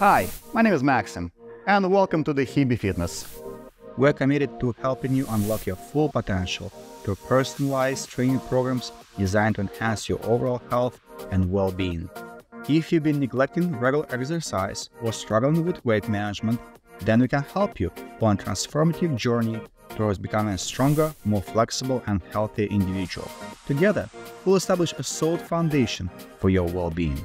Hi, my name is Maxim, and welcome to the Hebe Fitness. We're committed to helping you unlock your full potential through personalized training programs designed to enhance your overall health and well being. If you've been neglecting regular exercise or struggling with weight management, then we can help you on a transformative journey towards becoming a stronger, more flexible, and healthier individual. Together, we'll establish a solid foundation for your well being.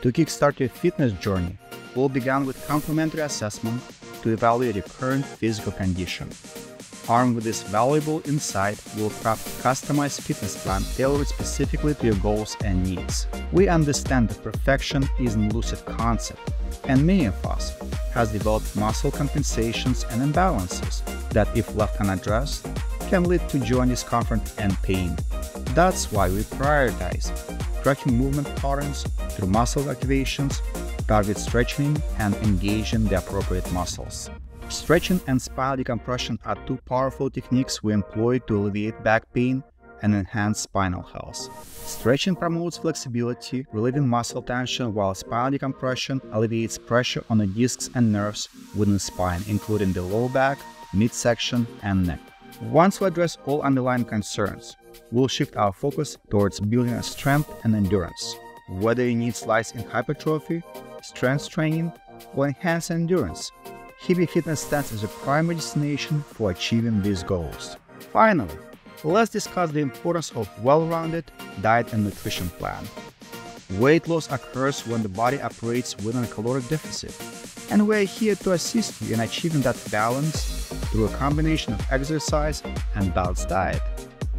To kickstart your fitness journey, we'll begin with complimentary assessment to evaluate your current physical condition. Armed with this valuable insight, we'll craft a customized fitness plan tailored specifically to your goals and needs. We understand that perfection is an elusive concept, and many of us has developed muscle compensations and imbalances that, if left unaddressed, can lead to joint discomfort and pain. That's why we prioritize tracking movement patterns through muscle activations, target stretching, and engaging the appropriate muscles. Stretching and spinal decompression are two powerful techniques we employ to alleviate back pain and enhance spinal health. Stretching promotes flexibility, relieving muscle tension, while spinal decompression alleviates pressure on the discs and nerves within the spine, including the low back, midsection, and neck. Once we address all underlying concerns, we'll shift our focus towards building strength and endurance. Whether you need slice in hypertrophy, strength training, or enhance endurance, Hebe Fitness stands as a primary destination for achieving these goals. Finally, let's discuss the importance of well-rounded diet and nutrition plan. Weight loss occurs when the body operates within a caloric deficit, and we're here to assist you in achieving that balance through a combination of exercise and balanced diet.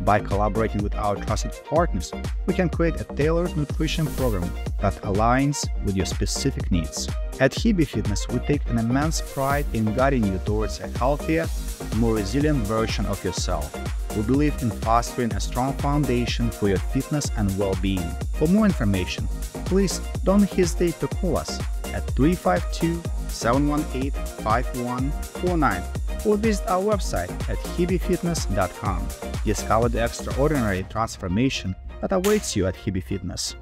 By collaborating with our trusted partners, we can create a tailored nutrition program that aligns with your specific needs. At Hebe Fitness, we take an immense pride in guiding you towards a healthier, more resilient version of yourself. We believe in fostering a strong foundation for your fitness and well-being. For more information, please don't hesitate to call us at 352 718 5149 or visit our website at hebefitness.com. Discover the extraordinary transformation that awaits you at Hebe Fitness.